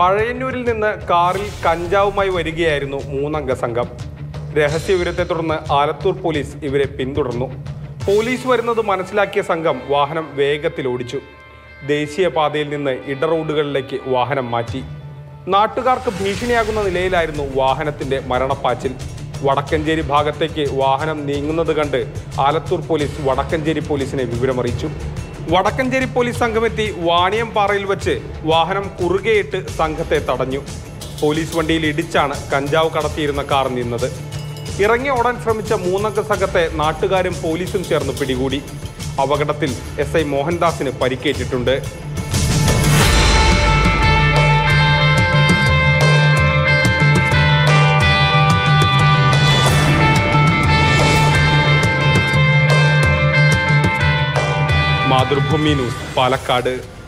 പഴയന്നൂരിൽ നിന്ന് കാറിൽ കഞ്ചാവുമായി വരികയായിരുന്നു മൂന്നംഗ സംഘം. രഹസ്യവിവരത്തെ തുടർന്ന് ആലത്തൂർ പോലീസ് ഇവരെ പിന്തുടർന്നു. പോലീസ് വരുന്നത് മനസ്സിലാക്കിയ സംഘം വാഹനം വേഗത്തിൽ ഓടിച്ചു. ദേശീയപാതയിൽ നിന്ന് ഇട റോഡുകളിലേക്ക് വാഹനം മാറ്റി. നാട്ടുകാർക്ക് ഭീഷണിയാകുന്ന നിലയിലായിരുന്നു വാഹനത്തിന്റെ മരണപ്പാച്ചിൽ. വടക്കഞ്ചേരി ഭാഗത്തേക്ക് വാഹനം നീങ്ങുന്നത് കണ്ട് ആലത്തൂർ പോലീസ് വടക്കഞ്ചേരി പോലീസിനെ വിവരമറിയിച്ചു. വടക്കഞ്ചേരി പോലീസ് സംഘമെത്തി വാണിയംപാറയിൽ വെച്ച് വാഹനം കുറുകെയിട്ട് സംഘത്തെ തടഞ്ഞു. പോലീസ് വണ്ടിയിൽ ഇടിച്ചാണ് കഞ്ചാവ് കടത്തിയിരുന്ന കാർ നിന്നത്. ഇറങ്ങി ഓടാൻ ശ്രമിച്ച മൂന്നംഗ സംഘത്തെ നാട്ടുകാരും പോലീസും ചേർന്ന് പിടികൂടി. അപകടത്തിൽ എസ് ഐ മോഹൻദാസിന് പരിക്കേറ്റിട്ടുണ്ട്. മാതൃഭൂമി ന്യൂസ് പാലക്കാട്